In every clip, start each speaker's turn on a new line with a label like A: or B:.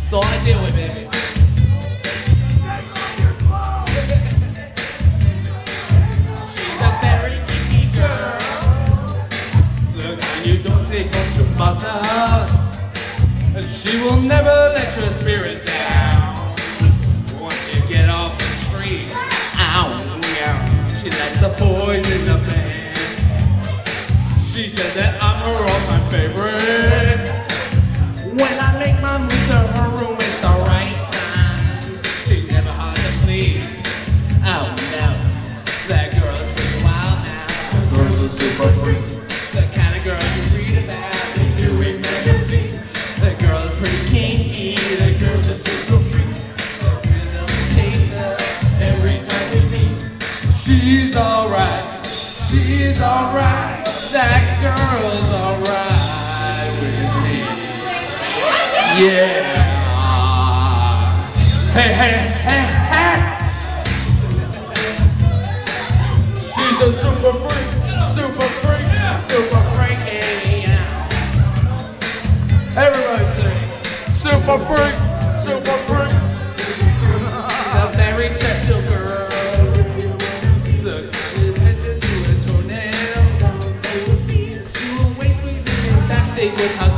A: that's all I deal with, baby. She's a very geeky girl. You don't take. And she will never let your She likes the boys in the band. She said that I'm her all-time favorite. When I she's alright. She's alright. That girl's alright with me. Yeah. Hey, hey, hey, hey. She's a super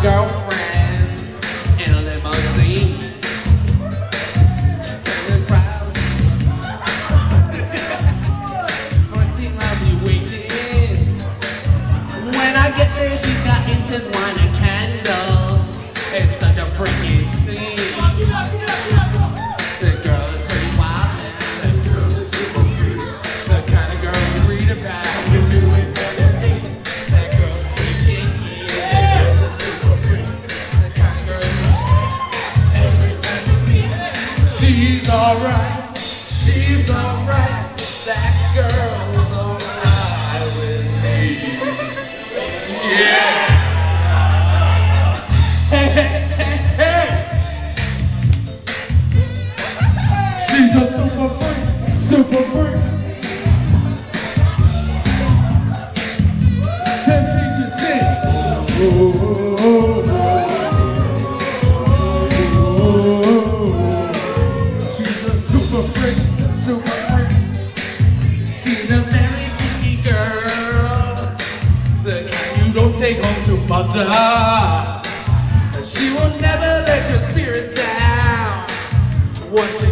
A: girlfriends in a limousine. When I get there, she's got incense, wine, and candles. It's such a freaky alright. She's alright. That girl's alright with me. Yeah. Hey, hey, hey. She's a super freak, super freak. Temptation City. She's don't take home to mother. She will never let your spirits down. What